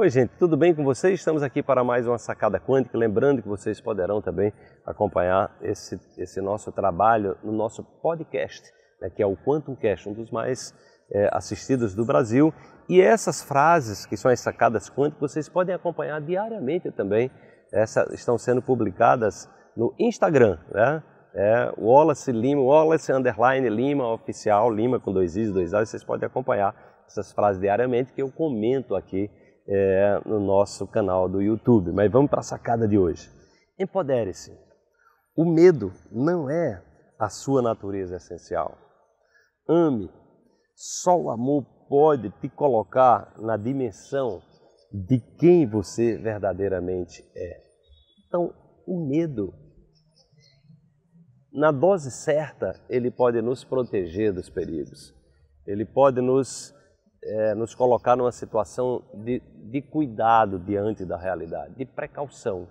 Oi, gente, tudo bem com vocês? Estamos aqui para mais uma sacada quântica. Lembrando que vocês poderão também acompanhar esse, esse nosso trabalho no nosso podcast, né, que é o Quantum Cast, um dos mais é, assistidos do Brasil. E essas frases, que são as sacadas quânticas, vocês podem acompanhar diariamente também. Essa, estão sendo publicadas no Instagram, né? É Wallace Lima, Wallace Underline Lima Oficial, Lima com dois Is, dois As. Vocês podem acompanhar essas frases diariamente que eu comento aqui é, no nosso canal do YouTube. Mas vamos para a sacada de hoje. Empodere-se. O medo não é a sua natureza essencial. Ame. Só o amor pode te colocar na dimensão de quem você verdadeiramente é. Então, o medo, na dose certa, ele pode nos proteger dos perigos. Ele pode nos é, nos colocar numa situação de, de cuidado diante da realidade, de precaução.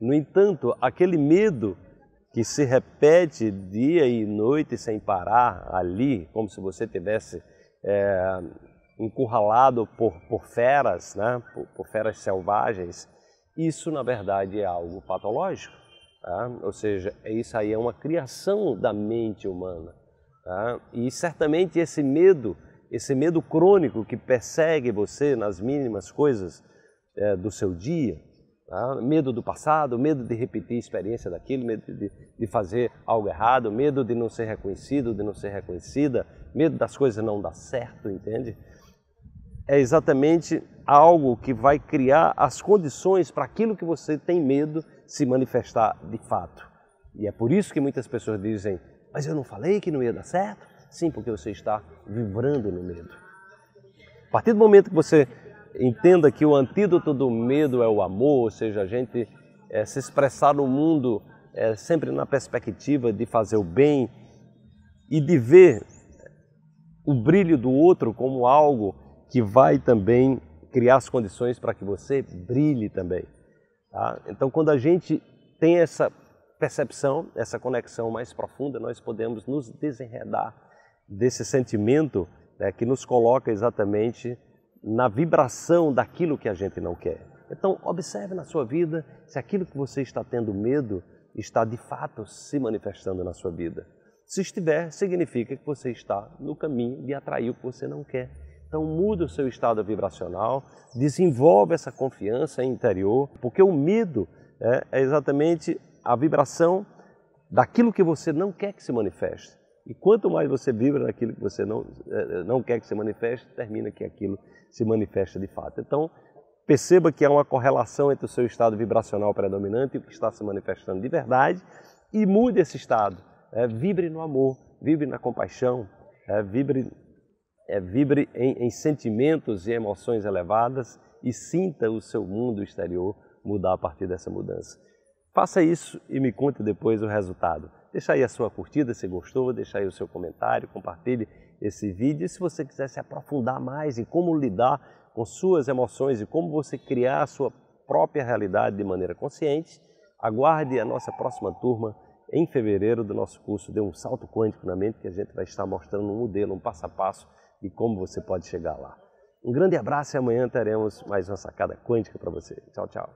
No entanto, aquele medo que se repete dia e noite sem parar ali, como se você tivesse é, encurralado por, por feras, né? por, por, feras selvagens, isso na verdade é algo patológico. Tá? Ou seja, isso aí é uma criação da mente humana. Tá? E certamente esse medo esse medo crônico que persegue você nas mínimas coisas é, do seu dia, tá? medo do passado, medo de repetir a experiência daquilo, medo de, de, fazer algo errado, medo de não ser reconhecido, de não ser reconhecida, medo das coisas não dar certo, entende? É exatamente algo que vai criar as condições para aquilo que você tem medo se manifestar de fato. E é por isso que muitas pessoas dizem: Mas eu não falei que não ia dar certo? Sim, porque você está vibrando no medo. A partir do momento que você entenda que o antídoto do medo é o amor, ou seja, a gente é, se expressar no mundo é, sempre na perspectiva de fazer o bem e de ver o brilho do outro como algo que vai também criar as condições para que você brilhe também. Tá? Então, quando a gente tem essa percepção, essa conexão mais profunda, nós podemos nos desenredar desse sentimento né, que nos coloca exatamente na vibração daquilo que a gente não quer. Então, observe na sua vida se aquilo que você está tendo medo está de fato se manifestando na sua vida. Se estiver, significa que você está no caminho de atrair o que você não quer. Então, muda o seu estado vibracional, desenvolve essa confiança interior, porque o medo é, é exatamente a vibração daquilo que você não quer que se manifeste. E quanto mais você vibra naquilo que você não, eh, não quer que se manifeste, termina que aquilo se manifesta de fato. Então, perceba que há uma correlação entre o seu estado vibracional predominante e o que está se manifestando de verdade e mude esse estado. É, vibre no amor, vibre na compaixão, é, vibre, é, vibre em, em sentimentos e emoções elevadas e sinta o seu mundo exterior mudar a partir dessa mudança. Faça isso e me conte depois o resultado. Deixa aí a sua curtida se gostou, deixa aí o seu comentário, compartilhe esse vídeo. E se você quiser se aprofundar mais em como lidar com suas emoções e como você criar a sua própria realidade de maneira consciente, aguarde a nossa próxima turma em fevereiro do nosso curso de um salto quântico na mente que a gente vai estar mostrando um modelo, um passo a passo de como você pode chegar lá. Um grande abraço e amanhã teremos mais uma sacada quântica para você. Tchau, tchau.